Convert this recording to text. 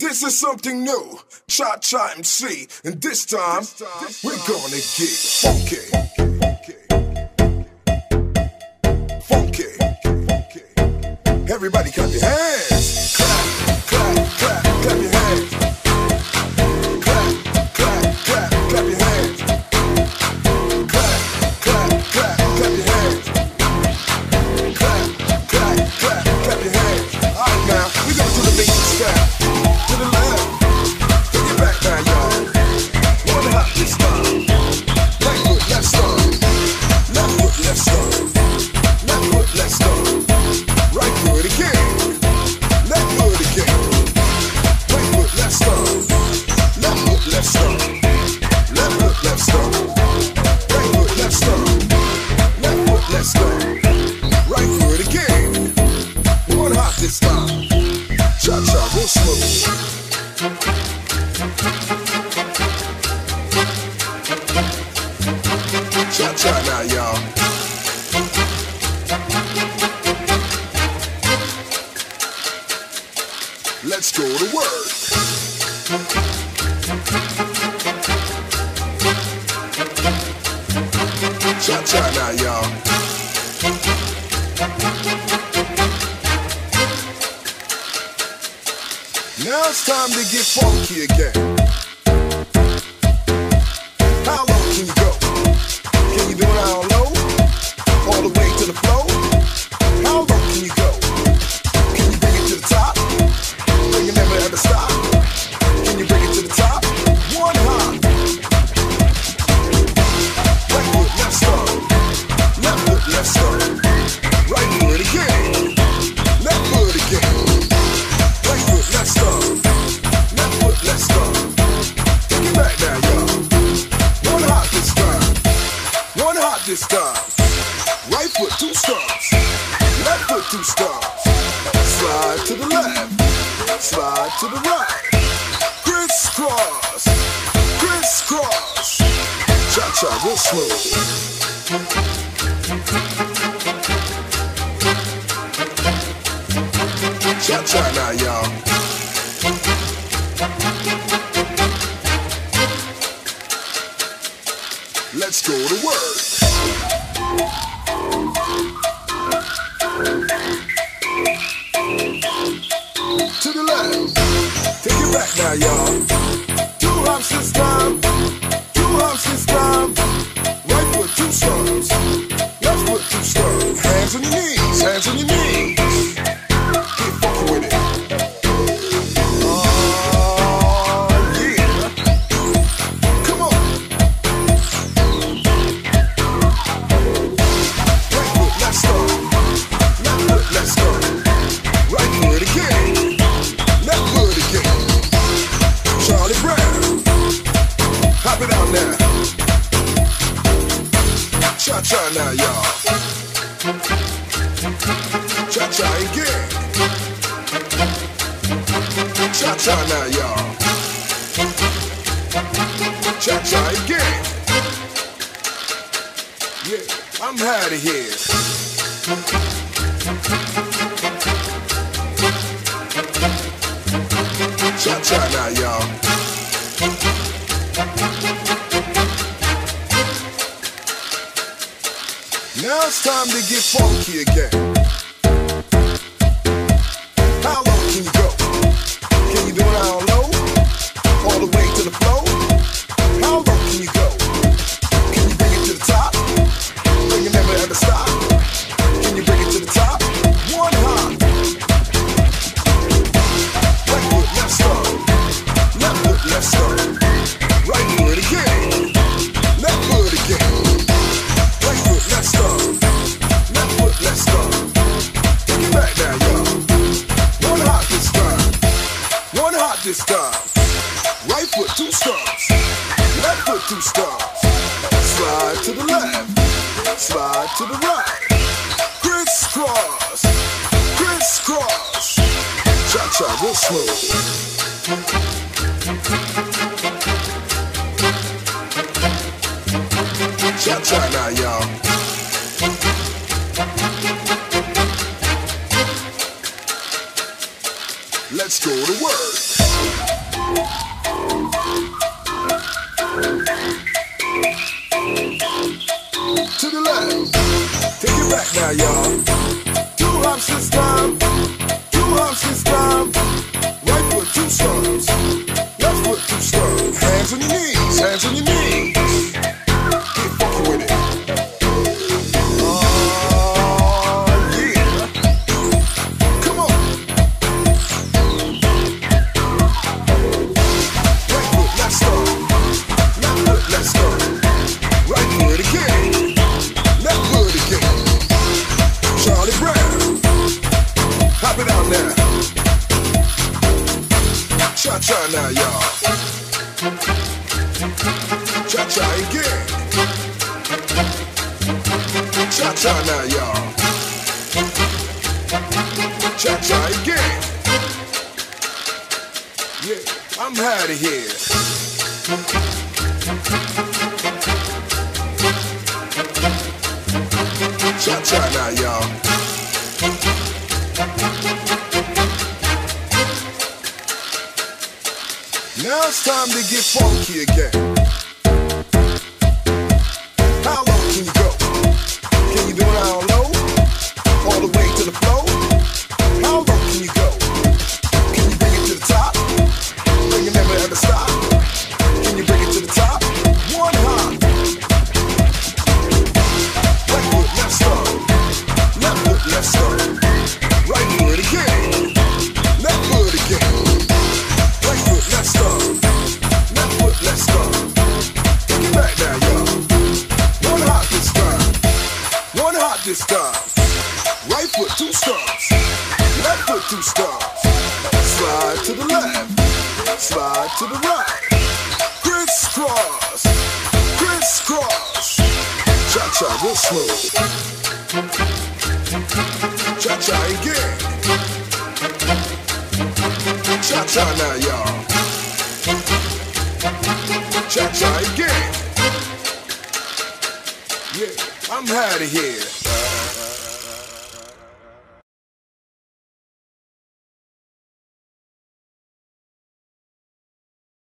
This is something new. Cha Cha MC. And this time, we're gonna get funky. Funky. Everybody clap your hands. This time. Cha cha, real smooth. Cha cha now, y'all. Let's go to work. Cha cha now, y'all. Now it's time to get funky again. How low can you go? Can you do it down low? All the way to the floor? How low can you go? Can you bring it to the top? Bring it never ever stop. Can you bring it to the top? One hop. Right foot, left stomp. Left foot, left stomp. Right foot again. Right foot, two stomps. Left foot, two stomps. Slide to the left. Slide to the right. Crisscross. Crisscross. Cha cha, real slow. Cha cha now, y'all. Let's go to work. To the left. Take it back now, y'all. Cha cha again. Yeah, I'm out of here. Cha cha now, y'all. Now it's time to get funky again. How low can you Hop this time. Right foot, two stomps. Left foot, two stomps. Slide to the left. Slide to the right. Crisscross. Crisscross. Cha cha, real slow. Cha cha now, y'all. Let's go to work. To the left. Take it back now, y'all. Two hop sisters. Cha cha now, y'all. Cha cha again. Cha cha now, y'all. Cha cha again. Yeah, I'm out of here. Cha cha now, y'all. Now it's time to get funky again. This time. Right foot, two stumps. Left foot, two stumps. Slide to the left. Slide to the right. Crisscross. Crisscross. Cha cha real slow. Cha cha again. Cha cha now, y'all. Cha cha again. Yeah, I'm out of here.